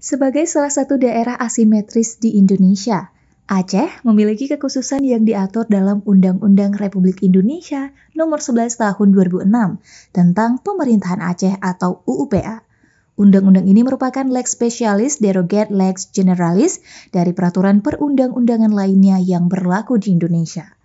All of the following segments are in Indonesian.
Sebagai salah satu daerah asimetris di Indonesia, Aceh memiliki kekhususan yang diatur dalam Undang-Undang Republik Indonesia Nomor 11 Tahun 2006 tentang Pemerintahan Aceh atau UUPA. Undang-undang ini merupakan lex specialis derogate lex generalis dari peraturan perundang-undangan lainnya yang berlaku di Indonesia.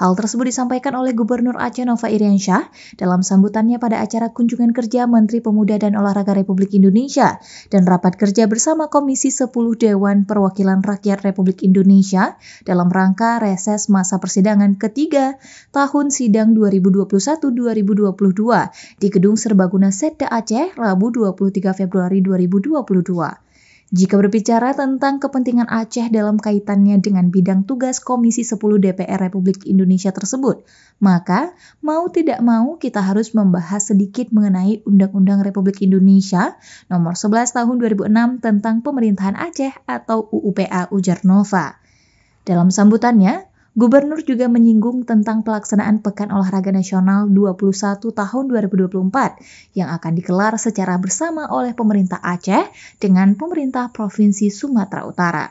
Hal tersebut disampaikan oleh Gubernur Aceh Nova Iriansyah dalam sambutannya pada acara kunjungan kerja Menteri Pemuda dan Olahraga Republik Indonesia dan rapat kerja bersama Komisi 10 Dewan Perwakilan Rakyat Republik Indonesia dalam rangka reses masa persidangan ketiga tahun sidang 2021-2022 di Gedung Serbaguna Setda Aceh, Rabu 23 Februari 2022. Jika berbicara tentang kepentingan Aceh dalam kaitannya dengan bidang tugas Komisi 10 DPR Republik Indonesia tersebut, maka mau tidak mau kita harus membahas sedikit mengenai Undang-Undang Republik Indonesia Nomor 11 Tahun 2006 tentang Pemerintahan Aceh atau UUPA ujar Nova. Dalam sambutannya, Gubernur juga menyinggung tentang pelaksanaan Pekan Olahraga Nasional 21 tahun 2024 yang akan digelar secara bersama oleh pemerintah Aceh dengan pemerintah Provinsi Sumatera Utara.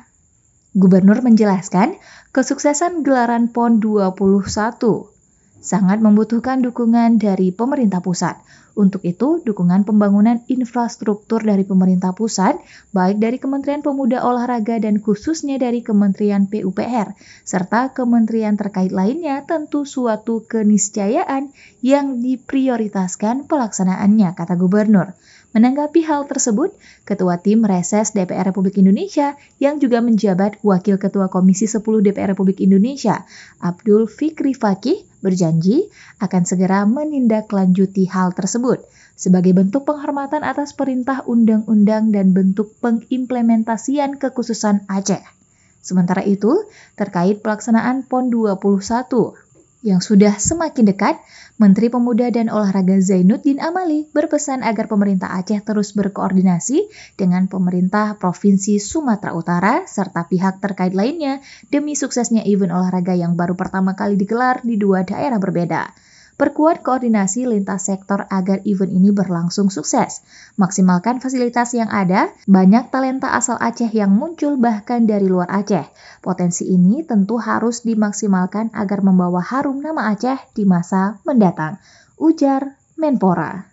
Gubernur menjelaskan kesuksesan gelaran PON 21 sangat membutuhkan dukungan dari pemerintah pusat. Untuk itu, dukungan pembangunan infrastruktur dari pemerintah pusat, baik dari Kementerian Pemuda Olahraga dan khususnya dari Kementerian PUPR, serta kementerian terkait lainnya tentu suatu keniscayaan yang diprioritaskan pelaksanaannya, kata Gubernur. Menanggapi hal tersebut, Ketua Tim Reses DPR Republik Indonesia yang juga menjabat Wakil Ketua Komisi 10 DPR Republik Indonesia, Abdul Fikri Fakih, berjanji akan segera menindaklanjuti hal tersebut sebagai bentuk penghormatan atas perintah undang-undang dan bentuk pengimplementasian kekhususan Aceh. Sementara itu, terkait pelaksanaan PON 21, yang sudah semakin dekat, Menteri Pemuda dan Olahraga Zainuddin Amali berpesan agar pemerintah Aceh terus berkoordinasi dengan pemerintah Provinsi Sumatera Utara serta pihak terkait lainnya demi suksesnya event olahraga yang baru pertama kali digelar di dua daerah berbeda. Perkuat koordinasi lintas sektor agar event ini berlangsung sukses. Maksimalkan fasilitas yang ada, banyak talenta asal Aceh yang muncul bahkan dari luar Aceh. Potensi ini tentu harus dimaksimalkan agar membawa harum nama Aceh di masa mendatang. Ujar Menpora.